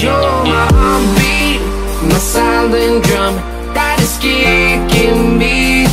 You're my heartbeat, my silent drum. That is kicking me.